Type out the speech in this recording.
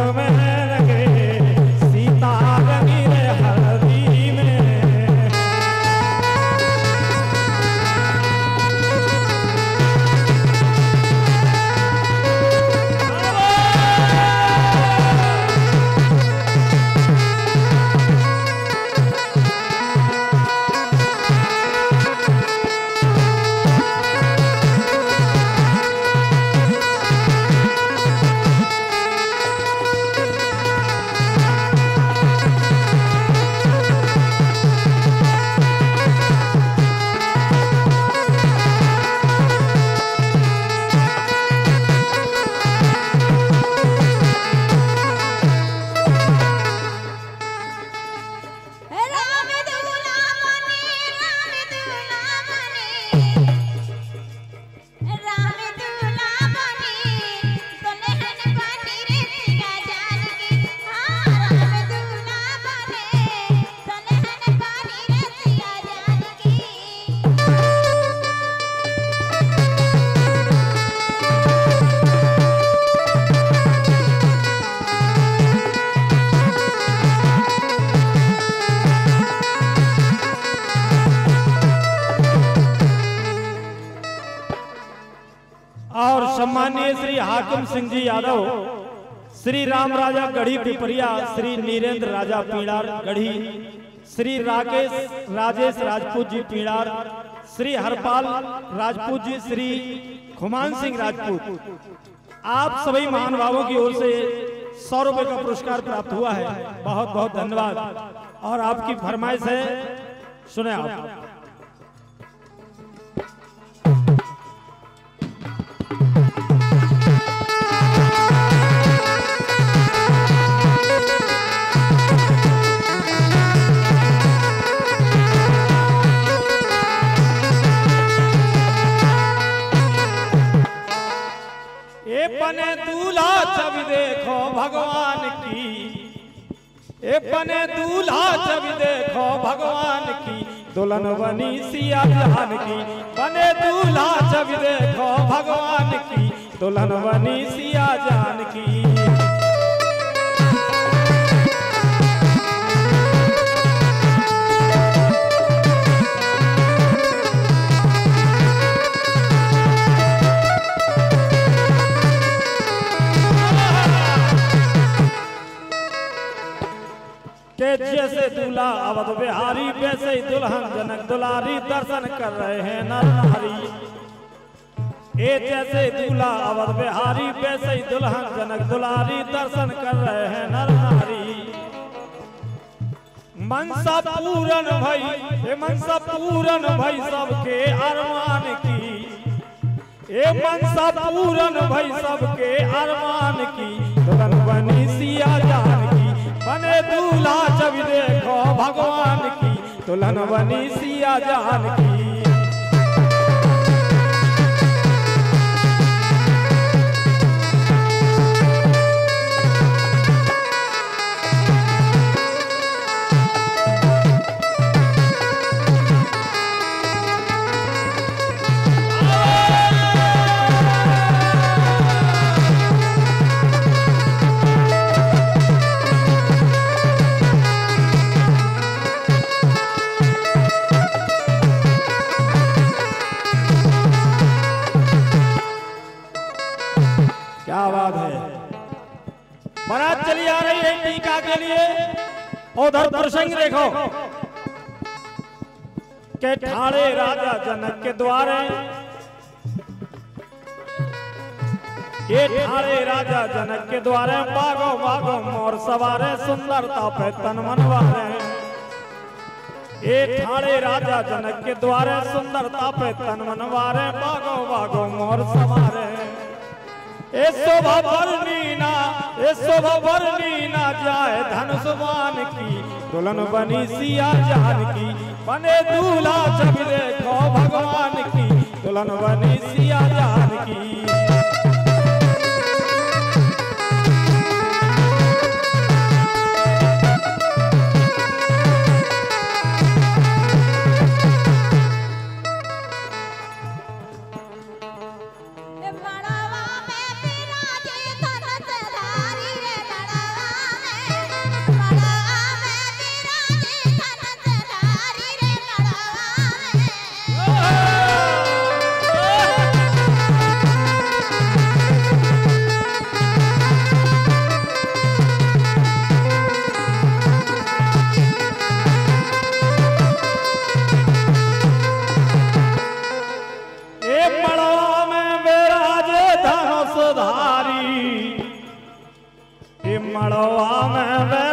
Come on. सम्मानीय श्री हाकिम सिंह जी यादव, श्री राम राजा गढ़ी पिपरिया, श्री नीरेंद्र राजा पीड़ार गढ़ी, श्री राकेश राजेश राजपूत जी पीड़ार, श्री हरपाल राजपूत जी, श्री खुमान सिंह राजपूत। आप सभी महानुभावों की ओर से सौ रुपए का पुरस्कार प्राप्त हुआ है। बहुत बहुत धन्यवाद। और आपकी फरमाइश है, सुने आप। ए पने दूल्हा जब देखो भगवान की। ए पने दूल्हा जब देखो भगवान की। दुल्हन बनी सिया जहान की। बने दूल्हा जब देखो भगवान की। दुल्हन बनी सिया जान की। के जैसे दूल्हा अवध बिहारी, वैसे ही दुल्हन जनक दुलारी दर्शन कर रहे हैं नर नारी ए जैसे दूल्हा अवध बिहारी, वैसे ही दुल्हन जनक दुलारी दर्शन कर रहे हैं नर नारी मनसा पूरन भई, ए मनसा पूरन भई सबके अरमान की। ए मनसा पूरन भई सबके अरमान की। दुल्हन बनी सिया जान बने दूल्हा जब देखो भगवान की तुलन बनी सिया जान की। बारात चली आ रही है टीका के लिए। उधर प्रसंग देखो। के ठाड़े राजा जनक के द्वारे। ये ठाड़े राजा जनक के द्वारे बागो बागो मोर सवारे सुंदरता पे तन मनवारे ये ठाड़े राजा जनक के द्वारे सुंदरता पे तन मनवारे बागो बागो मोर सवारे। ए जाए की, दुल्हन बनी सिया जान की, बने दूल्हा जब देखो भगवान की, दुल्हन बनी सिया जान की। हे मड़वा